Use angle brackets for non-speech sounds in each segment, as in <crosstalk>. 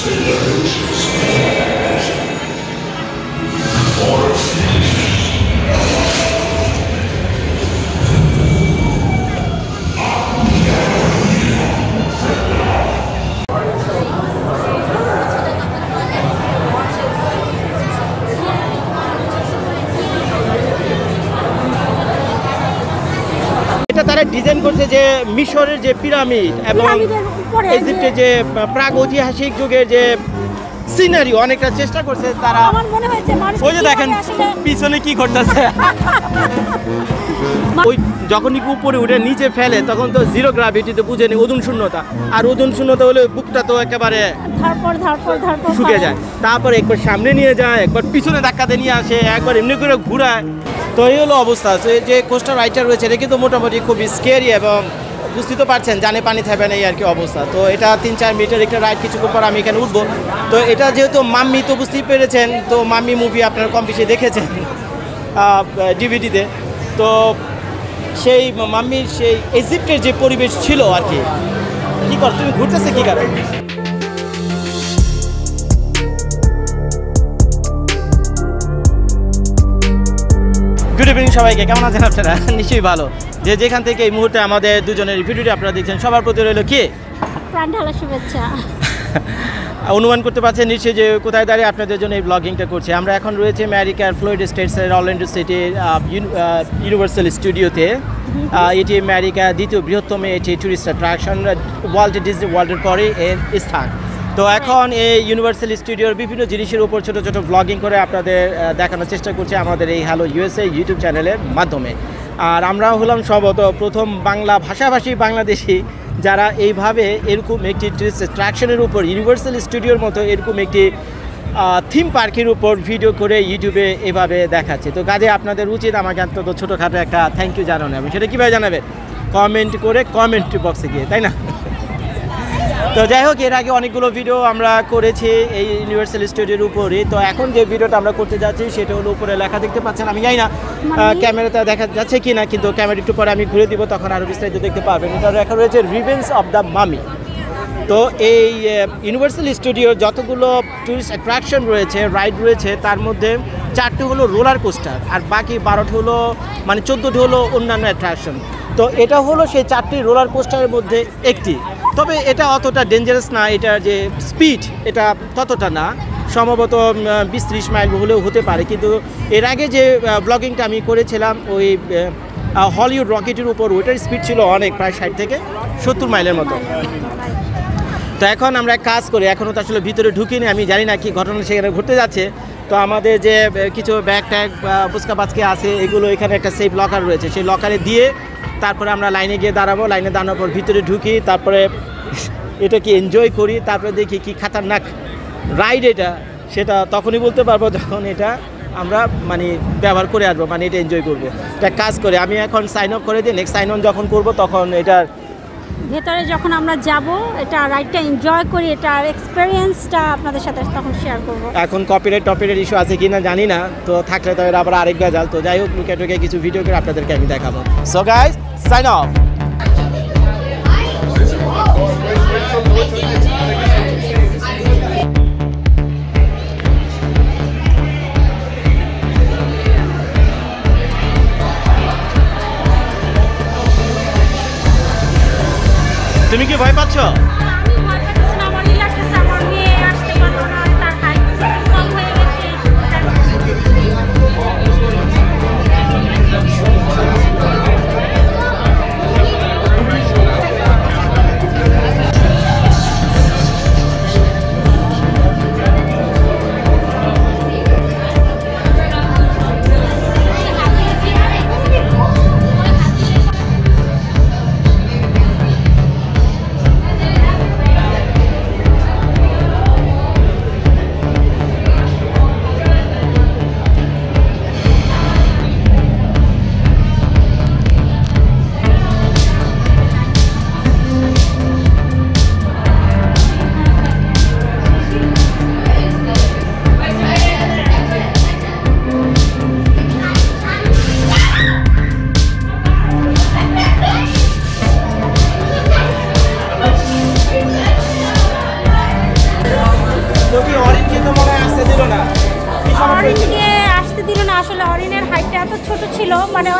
এটা তারা ডিজাইন করছে যে মিশরের যে পিরামিড এবং উপরে যে- প্রাগ ঐতিহাসিক যুগের যে সিনারি অনেকটা চেষ্টা করছে তারা। আমার মনে হয়েছে মানুষ ওই যে দেখেন পিছনে কি করতেছে <laughs> ওই যখনই উপরে উঠে নিচে ফেলে তখন তো জিরো গ্রাভিটিতে বুঝে নি ওজন শূন্যতা। আর ওজন শূন্যতা হলে বুকটা তো একেবারে শুকে যায়। তারপর একবার সামনে নিয়ে যায় একবার পিছনে ধাক্কাতে নিয়ে আসে একবার এমনি করে ঘুরায়। তো এই হলো অবস্থা। যে কোস্টার রাইটার রয়েছে এটা কিন্তু মোটামুটি খুবই স্কেরি এবং বুঝতে তো পারছেন, জানে পানি থাকবে না এই আর কি অবস্থা। তো এটা তিন চার মিটার একটা রাইড কিছুক্ষণ পর আমি এখানে উঠবো। তো এটা যেহেতু মাম্মি তো বুঝতেই পেরেছেন, তো মাম্মি মুভি আপনারা কম বেশি দেখেছেন ডিভিডিতে তো। সেই মাম্মির সেই ইজিপ্টের যে পরিবেশ ছিল আর কি, কী কর, তুমি ঘুরতেছে কী কারণে? গুড ইভিনিং সবাইকে, কেমন আছেন আপনারা? <laughs> নিশ্চয়ই ভালো। যে যেখান থেকে এই মুহূর্তে আমাদের দুজনের ভিডিওটি আপনারা দেখছেন সবার প্রতি রইল কি? প্রাণ ঢালা শুভেচ্ছা। অনুমান করতে পারছেন নিশ্চয়ই যে কোথায় দাঁড়িয়ে আপনাদের জন্য এই ব্লগিংটা করছি। আমরা এখন রয়েছে আমেরিকার ফ্লোরিডা স্টেটসের অরল্যান্ডো সিটির ইউনিভার্সাল স্টুডিওতে এটি আমেরিকা দ্বিতীয় বৃহত্তম এটি ট্যুরিস্ট অ্যাট্রাকশন ওয়ার্ল্ড ডিজনি ওয়ার্ল্ডের পরে এর স্থান। তো এখন এই ইউনিভার্সাল স্টুডিওর বিভিন্ন জিনিসের উপর ছোটো ছোটো ব্লগিং করে আপনাদের দেখানোর চেষ্টা করছি আমাদের এই হ্যালো ইউএসএ ইউটিউব চ্যানেলের মাধ্যমে। আর আমরা হলাম সম্ভবত প্রথম বাংলা ভাষাভাষী বাংলাদেশি যারা এইভাবে এরকম একটি টুরিস্ট অ্যাট্রাকশনের উপর, ইউনিভার্সাল স্টুডিওর মতো এরকম একটি থিম পার্কের উপর ভিডিও করে ইউটিউবে এভাবে দেখাচ্ছে। তো কাজে আপনাদের উচিত আমাকে অন্তত ছোটোখাটো একটা থ্যাংক ইউ জানানো। এবং সেটা কীভাবে জানাবেন? কমেন্ট করে কমেন্ট বক্সে গিয়ে, তাই না? তো যাই হোক এর আগে অনেকগুলো ভিডিও আমরা করেছি এই ইউনিভার্সাল স্টুডিওর উপরে। তো এখন যে ভিডিওটা আমরা করতে যাচ্ছি সেটা হলো উপরে লেখা দেখতে পাচ্ছেন। আমি জানি না ক্যামেরাতে দেখা যাচ্ছে কি না কিন্তু ক্যামেরা একটু পরে আমি ঘুরে দিব তখন আরও বিস্তারিত দেখতে পারবেন। এটা লেখা রয়েছে রিভেন্স অফ দ্য মামি তো এই ইউনিভার্সাল স্টুডিওর যতগুলো টুরিস্ট অ্যাট্রাকশন রয়েছে রাইড রয়েছে তার মধ্যে চারটি হলো রোলার কোস্টার আর বাকি বারোটি হলো মানে চোদ্দোটি হলো অন্যান্য অ্যাট্রাকশন তো এটা হলো সেই চারটি রোলার কোস্টারের মধ্যে একটি। তবে এটা অতটা ডেঞ্জারাস না এটা যে স্পিড এটা ততটা না। সম্ভবত বিশ ত্রিশ মাইল হলেও হতে পারে। কিন্তু এর আগে যে ব্লগিংটা আমি করেছিলাম, ওই হলিউড রকেটের উপর, ওইটার স্পিড ছিল অনেক, প্রায় ষাট থেকে সত্তর মাইলের মতো। তো এখন আমরা এক কাজ করি এখনও তো আসলে ভিতরে ঢুকিনি, আমি জানি না কি ঘটনা সেখানে ঘটতে যাচ্ছে। তো আমাদের যে কিছু ব্যাগ ট্যাগ বা পুচকা পাচকে আছে, এগুলো এখানে একটা সেফ লকার রয়েছে। সেই লকারে দিয়ে তারপরে আমরা লাইনে গিয়ে দাঁড়াবো, লাইনে দাঁড়ানোর পর ভিতরে ঢুকি, তারপরে এটাকে এনজয় করি, তারপরে দেখি কি খাতারনাক রাইড এটা, সেটা তখনই বলতে পারব যখন এটা আমরা মানে ব্যবহার করে আসব মানে এটা এনজয় করব। এটা কাজ করে, আমি এখন সাইন আপ করে দিই নেক্সট সাইন অন যখন করব, তখন এটার ভেতরে যখন আমরা যাব, এটা রাইডটা এনজয় করি এটার এক্সপিরিয়েন্সটা আপনাদের সাথে তখন শেয়ার করব। এখন কপিরাইট টপিরাইট ইস্যু আছে কিনা জানি না, তো থাকলে তো আবার আরেক জাল তো যাই হোক লুকে টুকে কিছু ভিডিও করে আপনাদেরকে আমি দেখাবো। সো গাইস সাইন অফ তুমি কি ভয় পাচ্ছ?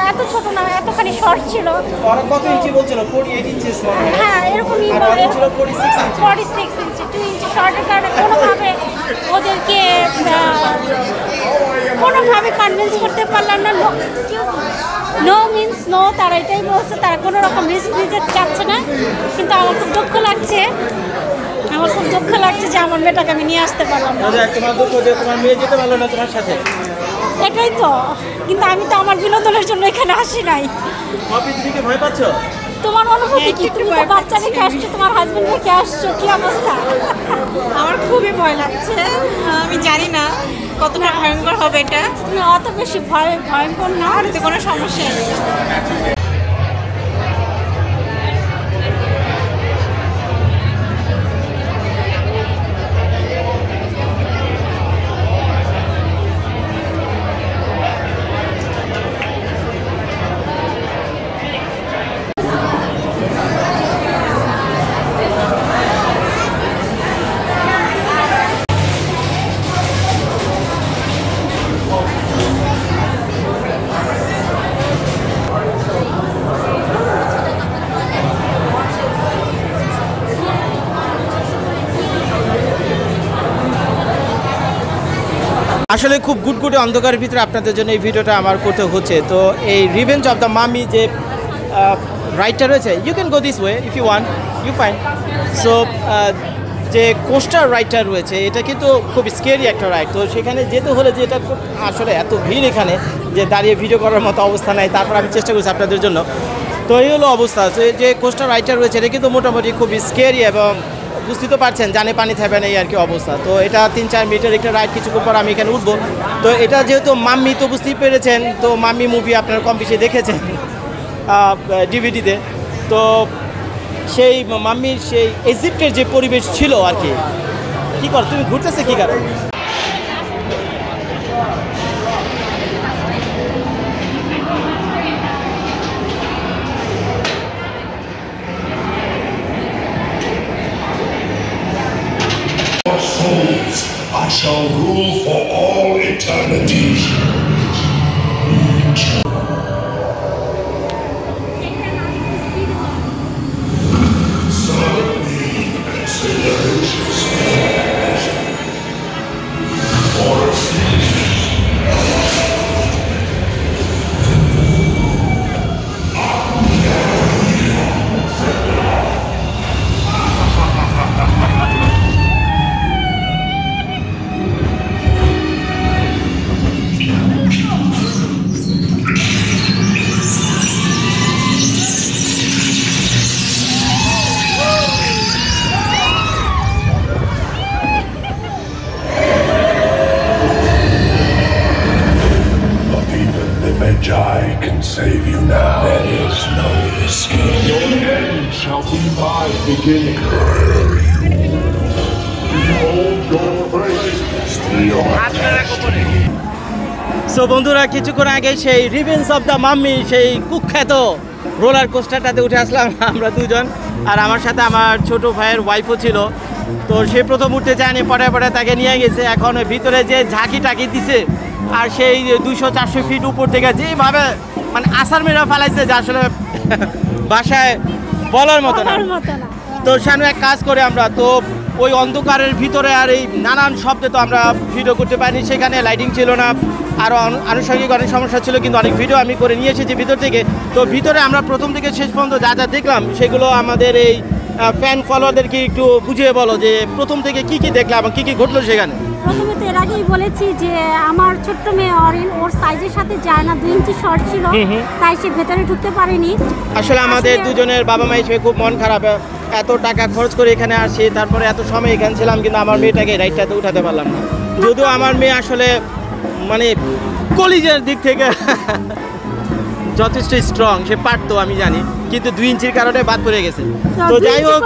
এত ছোট না এতখানি শর্ট ছিল। ওরা কত ইঞ্চি বলছিল? 48 ইঞ্চিস মনে হয় এরকমই ওদের ছিল 46 inch forty six inch two inch শর্টের কারণে কোনোভাবে ওদেরকে আহ, কোনোভাবে কনভিন্স করতে পারলাম না। নো মিন্স নো তারা এটাই বলছে তারা কোনো রকম রিস্ক নিতে চাচ্ছে না। কিন্তু আমার খুব দুঃখ লাগছে আমার খুব দুঃখ লাগছে যে আমার মেয়েটাকে আমি নিয়ে আসতে পারলাম না। তোমার দুঃখ যে তোমার মেয়ে যেতে পারল না তোমার সাথে? এটাই তো। কিন্তু আমি তো আমার বিনোদনের জন্য এখানে আসি নাই। ভয় পাচ্ছো? তোমার অনুভূতি কি? তুমি তো বাচ্চা রেখে আসছো তোমার হাজবেন্ড রেখে আসছো কি অবস্থা? আমার খুবই ভয় লাগছে। আমি জানি না কতটা ভয়ঙ্কর হবে এটা। অত বেশি ভয় ভয়ঙ্কর না। আর তো কোনো সমস্যা নেই। আসলে খুব গুটগুটে অন্ধকারের ভিতরে আপনাদের জন্য এই ভিডিওটা আমার করতে হচ্ছে। তো এই রিভেঞ্জ অফ দ্য মামি যে রাইটটা রয়েছে you can go this way if you want you fine so যে কোস্টার রাইডটা রয়েছে, এটা কিন্তু খুব স্কেরি একটা রাইড তো সেখানে যেতে হলে যে এটা আসলে এত ভিড় এখানে যে দাঁড়িয়ে ভিডিও করার মতো অবস্থা নাই, তারপর আমি চেষ্টা করছি আপনাদের জন্য। তো এই হলো অবস্থা। যে কোস্টার রাইডটা রয়েছে, এটা কিন্তু মোটামুটি খুব স্কেরি এবং বুঝতে তো পারছেন, জানে পানি থাকবে না এই আর কি অবস্থা। তো এটা তিন চার মিটার একটা রাইড কিছুক্ষণ পর আমি এখানে উঠবো। তো এটা যেহেতু মাম্মি তো বুঝতেই পেরেছেন, তো মাম্মি মুভি আপনারা কম বেশি দেখেছেন ডিভিডিতে তো। সেই মাম্মির সেই ইজিপ্টের যে পরিবেশ ছিল আর কি, কী কর, তুমি ঘুরতেছে কী কারণ? I shall rule for all eternity. Magi can save you now. There is no escape. Your end shall be my beginning. Behold your fate. Your so বন্ধুরা কিছুক্ষণ আগে সেই রিভেন্স অফ দ্য মাম্মি সেই কুখ্যাত রোলার কোস্টারটাতে উঠে আসলাম আমরা দুজন আর আমার সাথে আমার ছোট ভাইয়ের ওয়াইফও ছিল তো সে প্রথম উঠতে চায়নি পরে পরে তাকে নিয়ে গেছে এখন ভিতরে যে ঝাঁকি টাকি দিছে আর সেই দুশো চারশো ফিট উপর থেকে যেভাবে মানে আসার মেরা ফেলাইছে যে আসলে বাসায় বলার মতো না। তো শানু এক কাজ করে আমরা তো ওই অন্ধকারের ভিতরে আর এই নানান শব্দে তো আমরা ভিডিও করতে পারিনি সেখানে লাইটিং ছিল না আরও আনু- আনুষঙ্গিক অনেক সমস্যা ছিল কিন্তু অনেক ভিডিও আমি করে নিয়ে এসেছি ভিতর থেকে। তো ভিতরে আমরা প্রথম থেকে শেষ পর্যন্ত যা যা দেখলাম সেগুলো আমাদের এই ফ্যান ফলোয়ারদেরকে একটু বুঝিয়ে বলো যে প্রথম থেকে কি কি দেখলাম এবং কি কি ঘটলো সেখানে? প্রথমে তো এর আগেই বলেছি যে আমার ছোট্ট মেয়ে অরিন ওর সাইজের সাথে যায় না দুই ইঞ্চি শর্ট ছিল তাই সে ভেতরে ঢুকতে পারেনি। আসলে আমাদের দুজনের বাবা মা হিসেবে খুব মন খারাপ এত টাকা খরচ করে এখানে আসি তারপরে এত সময় এখানে ছিলাম কিন্তু আমার মেয়েটাকে রাইডটাতে উঠাতে পারলাম না। যদিও আমার মেয়ে আসলে মানে কলিজের দিক থেকে যথেষ্ট স্ট্রং সে পারতো আমি জানি। কিন্তু দুই ইঞ্চির কারণে বাদ পড়ে গেছে। তো যাই হোক।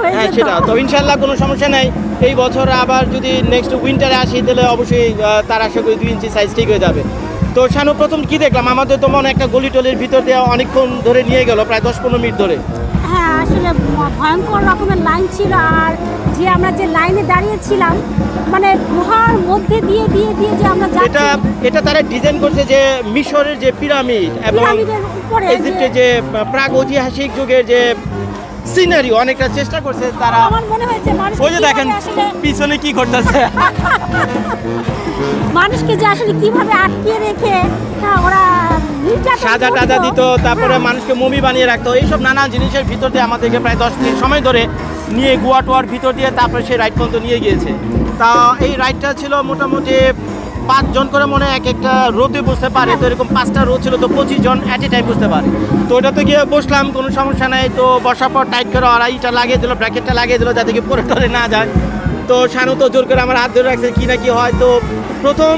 হয়ে সেটা। তো ইনশাল্লাহ কোনো সমস্যা নাই। এই বছর আবার যদি নেক্সট উইন্টারে আসি তাহলে অবশ্যই তার আশা করি দুই ইঞ্চি সাইজ ঠিক হয়ে যাবে। তো শানু প্রথম কি দেখলাম? আমাদের তো মনে একটা গলি টলির ভিতর দিয়ে অনেকক্ষণ ধরে নিয়ে গেল প্রায় দশ পনেরো মিনিট ধরে। আসলে ভয়ঙ্কর রকমের লাইন ছিল আর যে আমরা যে লাইনে দাঁড়িয়েছিলাম মানে গুহার মধ্যে দিয়ে দিয়ে দিয়ে যে আমরা এটা এটা তারা ডিজাইন করছে যে মিশরের যে পিরামিড এবং ইজিপ্টের যে প্রাগ ঐতিহাসিক যুগের যে সিনারি অনেকটা চেষ্টা করছে তারা। আমার মনে হয়েছে মানুষ ওই যে দেখেন পিছনে কি করতেছে। <laughs> মানুষকে যে আসলে কীভাবে আটকিয়ে রেখে হ্যাঁ, ওরা সাজা টাজা দিত, তারপরে। মানুষকে মমি বানিয়ে রাখতো। এইসব নানা জিনিসের ভিতর দিয়ে আমাদেরকে প্রায় দশ মিনিট সময় ধরে নিয়ে গোয়া টোয়ার ভিতর দিয়ে তারপরে সেই রাইড পর্যন্ত নিয়ে গিয়েছে। তা এই রাইডটা ছিল মোটামুটি পাঁচজন করে মনে এক একটা রোতে বসতে পারে। তো এরকম পাঁচটা রো ছিল, তো পঁচিশ জন অ্যাট এ টাইম বসতে পারে। তো ওটাতে গিয়ে বসলাম, কোনো সমস্যা নাই। তো বসার পর টাইট করে ওরা ইটা লাগিয়ে দিল ব্র্যাকেটটা লাগিয়ে দিল, যাতে কি পরে টরে না যায়। তো শানু তো জোর করে আমার হাত ধরে রাখছে, কি না কি হয়। তো প্রথম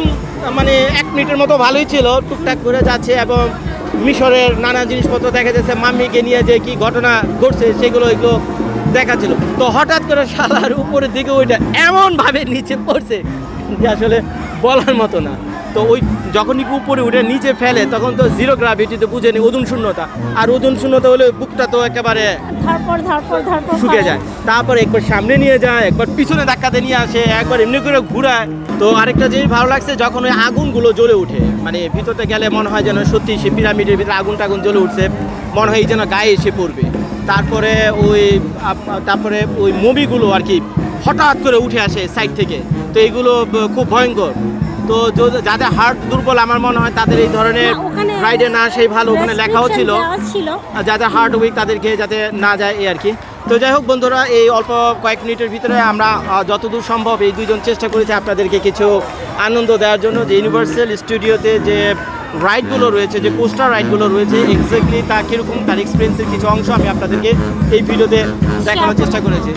মানে এক মিনিটের মতো ভালোই ছিল, টুকটাক করে যাচ্ছে এবং মিশরের নানা জিনিসপত্র দেখা যাচ্ছে, মাম্মিকে নিয়ে যে কি ঘটনা ঘটছে, সেগুলো এগুলো দেখাচ্ছিল। তো হঠাৎ করে শালার উপরের দিকে ওইটা এমনভাবে নিচে পড়ছে যে আসলে বলার মতো না। তো ওই যখনই উপরে উঠে নিচে ফেলে তখন তো জিরো গ্রাভিটিতে বুঝে নি ওজন শূন্যতা। আর ওজন শূন্যতা হলে বুকটা তো একেবারে শুকে যায়। তারপর একবার সামনে নিয়ে যায় একবার পিছনে ধাক্কাতে নিয়ে আসে একবার এমনি করে ঘুরায়। তো আরেকটা জিনিস ভালো লাগছে যখন ওই আগুনগুলো জ্বলে উঠে মানে ভিতরতে গেলে মনে হয় যেন সত্যি সে পিরামিডের ভিতরে আগুন টাগুন জ্বলে উঠছে মনে হয় এই যেন গায়ে এসে পড়বে। তারপরে ওই তারপরে ওই মুভিগুলো আর কি হঠাৎ করে উঠে আসে সাইড থেকে। তো এগুলো খুব ভয়ঙ্কর। তো যো- যাদের হার্ট দুর্বল আমার মনে হয় তাদের এই ধরনের রাইডে না সেই ভালো ওখানে লেখাও ছিল। যাদের হার্ট উইক তাদেরকে যাতে না যায় এই আর কি। তো যাই হোক বন্ধুরা এই অল্প কয়েক মিনিটের ভিতরে আমরা যতদূর সম্ভব এই দুইজন চেষ্টা করেছি আপনাদেরকে কিছু আনন্দ দেওয়ার জন্য। যে ইউনিভার্সাল স্টুডিওতে যে রাইডগুলো রয়েছে যে কোস্টার রাইডগুলো রয়েছে এক্স্যাক্টলি তা কীরকম তার এক্সপিরিয়েন্সের কিছু অংশ আমি আপনাদেরকে এই ভিডিওতে দেখানোর চেষ্টা করেছি।